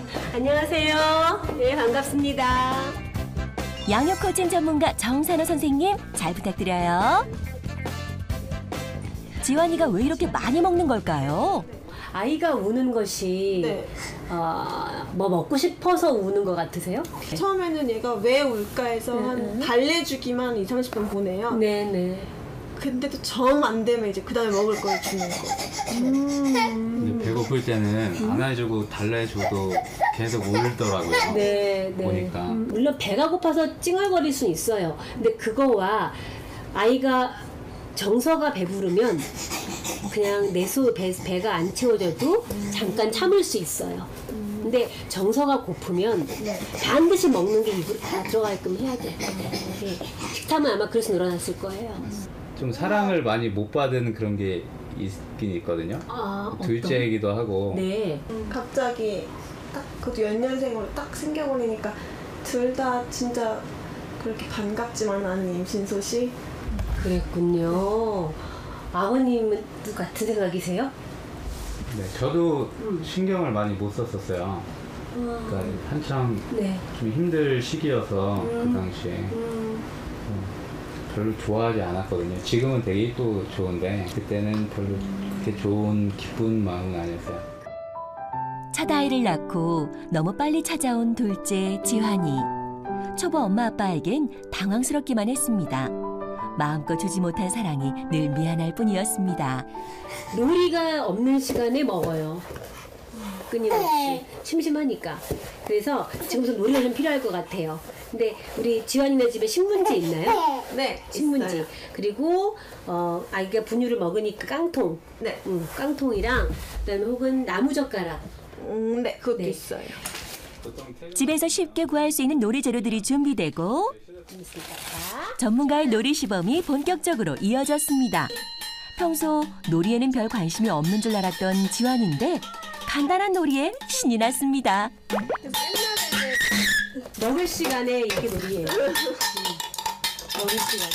네, 안녕하세요. 네, 반갑습니다. 양육 코칭 전문가 정산호 선생님 잘 부탁드려요. 지환이가 왜 이렇게 많이 먹는 걸까요? 아이가 우는 것이 네. 어, 뭐 먹고 싶어서 우는 것 같으세요? 처음에는 얘가 왜 울까 해서 네, 한 네. 달래주기만 2, 30분 보내요. 네, 네. 근데도 정안 되면 이제 그 다음에 먹을 걸 주는 거. 근데 배고플 때는 안아주고 달래줘도 계속 울더라고요. 네, 네. 보니까. 음, 물론 배가 고파서 찡얼거릴 수 있어요. 근데 그거와 아이가 정서가 배부르면 그냥 내수 배, 배가 안 채워져도 잠깐 참을 수 있어요. 근데 정서가 고프면 반드시 먹는 게 입으로 다 들어가게끔 해야 돼. 네. 식탐은 아마 그래서 늘어났을 거예요. 좀 사랑을 많이 못 받은 그런 게 있긴 있거든요. 아, 둘째이기도 하고. 네. 갑자기 딱 그것도 연년생으로 딱 생겨버리니까 둘 다 진짜 그렇게 반갑지만 않은 임신 소식. 그랬군요. 아버님은 같은 생각이세요? 네, 저도 음. 신경을 많이 못 썼었어요. 그러니까 한창 네. 좀 힘들 시기여서 그 음. 당시에 음, 별로 좋아하지 않았거든요. 지금은 되게 이쁘고 좋은데 그때는 별로 그렇게 좋은 기쁜 마음은 아니었어요. 첫 아이를 낳고 너무 빨리 찾아온 둘째 지환이. 초보 엄마 아빠에겐 당황스럽기만 했습니다. 마음껏 주지 못한 사랑이 늘 미안할 뿐이었습니다. 놀이가 없는 시간에 먹어요. 끊임없이 심심하니까. 그래서 지금부터 놀이가 좀 필요할 것 같아요. 근데 우리 지환이네 집에 신문지 있나요? 네, 신문지. 있어요. 그리고 어, 아이가 분유를 먹으니까 깡통. 네. 음, 깡통이랑 그다음에 혹은 나무 젓가락. 음, 네, 그것도 네. 있어요. 집에서 쉽게 구할 수 있는 놀이 재료들이 준비되고 전문가의 놀이 시범이 본격적으로 이어졌습니다. 평소 놀이에는 별 관심이 없는 줄 알았던 지환인데 간단한 놀이에 신이 났습니다. 먹을 시간에 이게 놀이에요. 음, 먹을 시간.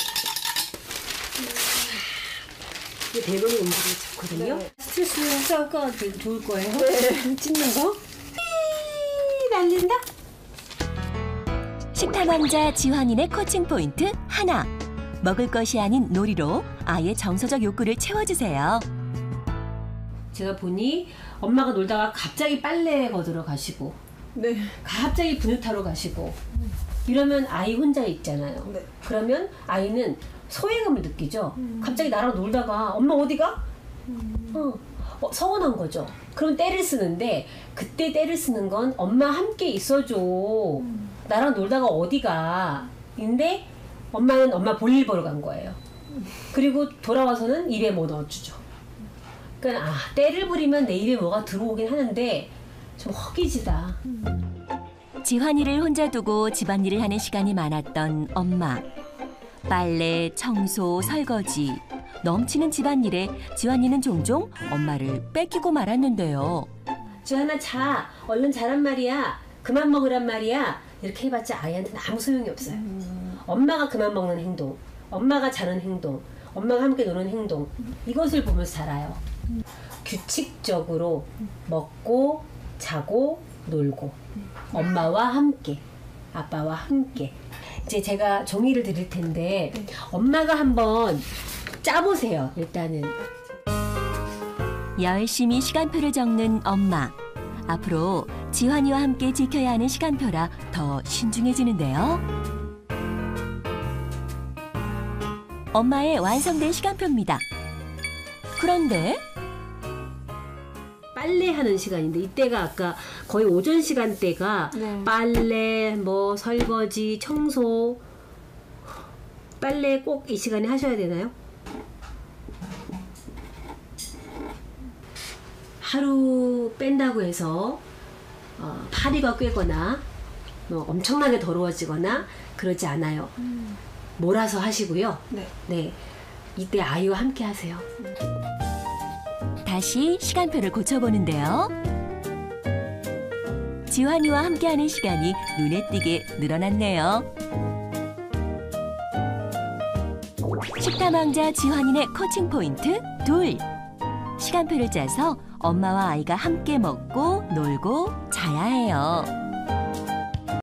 이게 대본이 움직이기 좋거든요. 네. 스트레스 쌓을까 되게 좋을 거예요. 찍는 거. 삐 날린다. 식탐 왕자 지환인의 코칭 포인트 하나. 먹을 것이 아닌 놀이로 아이의 정서적 욕구를 채워주세요. 제가 보니 엄마가 놀다가 갑자기 빨래 거들어 가시고 네. 갑자기 분유 타러 가시고 이러면 아이 혼자 있잖아요. 네. 그러면 아이는 소외감을 느끼죠. 갑자기 나랑 놀다가 엄마 어디가? 어, 어, 서운한 거죠. 그럼 때를 쓰는데 그때 때를 쓰는 건 엄마 함께 있어줘. 나랑 놀다가 어디가? 근데 엄마는 엄마 볼일 보러 간 거예요. 그리고 돌아와서는 입에 뭐 넣어주죠. 그러니까 아 때를 부리면 내 입에 뭐가 들어오긴 하는데 좀 허기지다. 지환이를 혼자 두고 집안일을 하는 시간이 많았던 엄마. 빨래, 청소, 설거지. 넘치는 집안일에 지환이는 종종 엄마를 뺏기고 말았는데요. 주하나 자 얼른 자란 말이야 그만 먹으란 말이야 이렇게 해봤자 아이한테는 아무 소용이 없어요 엄마가 그만 먹는 행동 엄마가 자는 행동 엄마가 함께 노는 행동 이것을 보면서 자라요 규칙적으로 먹고 자고 놀고 엄마와 함께 아빠와 함께 이제 제가 종이를 드릴 텐데 엄마가 한번 짜보세요 일단은 열심히 시간표를 적는 엄마. 앞으로 지환이와 함께 지켜야 하는 시간표라 더 신중해지는데요. 엄마의 완성된 시간표입니다. 그런데 빨래하는 시간인데 이때가 아까 거의 오전 시간대가 네. 빨래, 뭐 설거지, 청소 빨래 꼭 이 시간에 하셔야 되나요? 하루 뺀다고 해서 어, 파리가 꿰거나 뭐 엄청나게 더러워지거나 그러지 않아요. 몰아서 하시고요. 네. 네, 이때 아이와 함께 하세요. 다시 시간표를 고쳐보는데요. 지환이와 함께하는 시간이 눈에 띄게 늘어났네요. 식탐 왕자 지환이네 코칭 포인트 둘. 시간 시간표를 짜서 엄마와 아이가 함께 먹고 놀고 자야 해요.